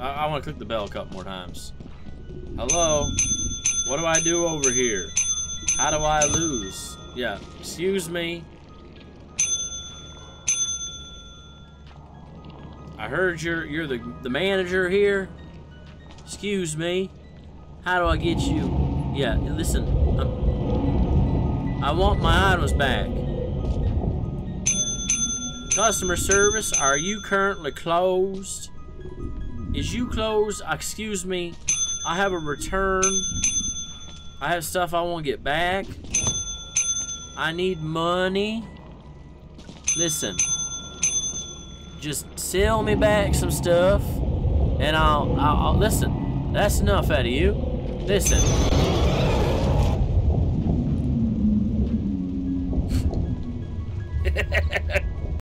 I, I want to click the bell a couple more times. Hello? What do I do over here? How do I lose? Yeah, excuse me. I heard you're you're the the manager here. Excuse me. How do I get you? Yeah, listen. I'm, I want my items back. Customer service, are you currently closed? Is you closed? Ah, excuse me. I have a return. I have stuff I want to get back. I need money. Listen. Just sell me back some stuff. And I'll, I'll, I'll listen. That's enough out of you. Listen.